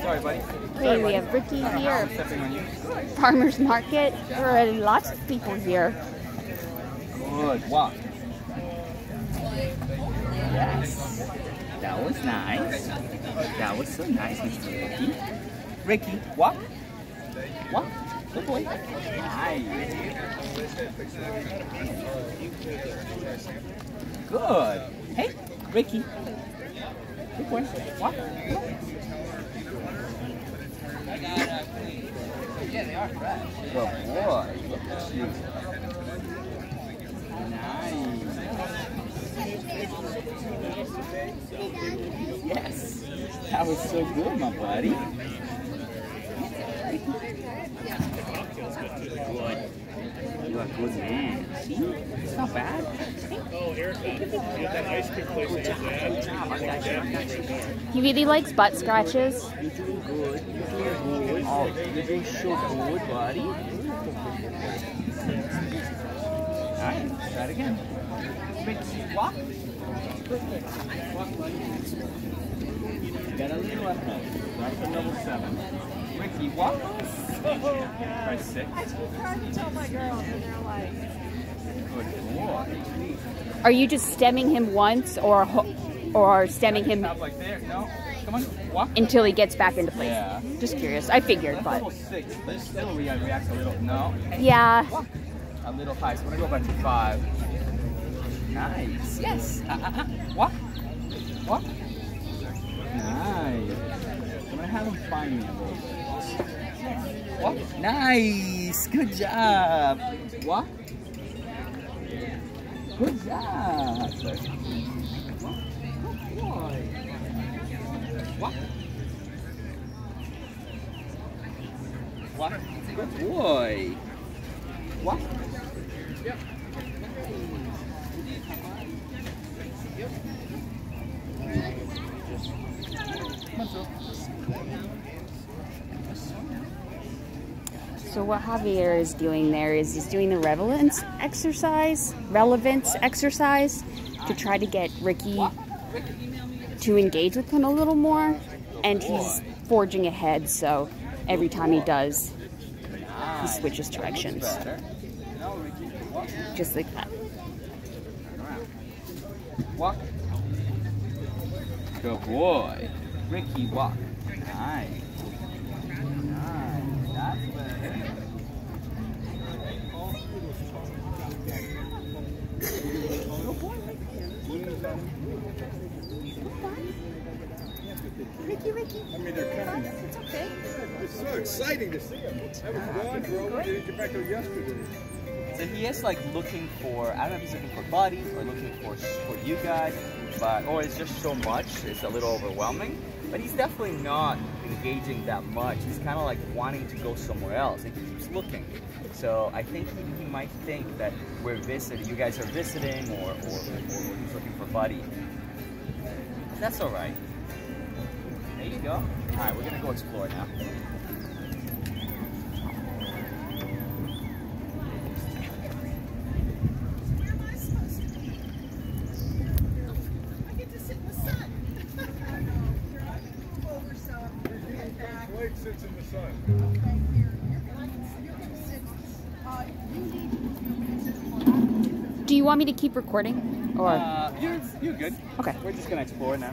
Sorry, buddy. Hey, we have Ricky here. I'm stepping on you. Farmer's Market. There are lots of people here. Good walk. Yes. That was nice. That was so nice, Mr. Ricky. Ricky, walk. Walk. Good boy. Nice. Good. Hey, Ricky. Good boy. Walk. Good boy. Look at you. Nice. Yes. That was so good, my buddy. Good. You are good man. See? It's not bad. Oh, Erica, yeah, that ice cream place that you had. Good job. I got you. I got you. He really likes butt scratches. You're doing good. You're doing good. Oh, you're doing so good, buddy. Alright, try it again. Ricky, walk. Got a little ahead. Start for number seven. Ricky, walk. Try six. Are you just stimming him once or or stimming him like there. No. On. Until he gets back into place? Yeah. Just curious. I figured, That's but level six, but still we gotta react a little. No. yeah. A little high. So we're gonna go back to five. Nice. Yes. Uh, uh, uh. Walk. Walk. Nice. I'm gonna have him find me a little bit. Walk. Nice. Good job. Walk. Good job. Good boy. Walk. Good boy. Walk. So what Javier is doing there is he's doing the relevance exercise, relevance exercise to try to get Ricky to engage with him a little more, and he's forging ahead. So every time he does, he switches directions, just like that. Walk. Good boy. Ricky, walk. Nice. Ricky, Ricky. I mean, they're coming. It's okay. It's so exciting to see them. I was gone for while. Didn't get back till yesterday. So he is like looking for, I don't know if he's looking for buddies or looking for for you guys, but or it's just so much, it's a little overwhelming. But he's definitely not engaging that much. He's kind of like wanting to go somewhere else, and he keeps looking. So I think he, he might think that we're visiting, you guys are visiting, or or, or he's looking for buddy. That's all right. There you go. All right, we're gonna go explore now. Blake sits in the sun. Do you want me to keep recording? Or Uh, you're, you're good. Okay. We're just gonna explore now.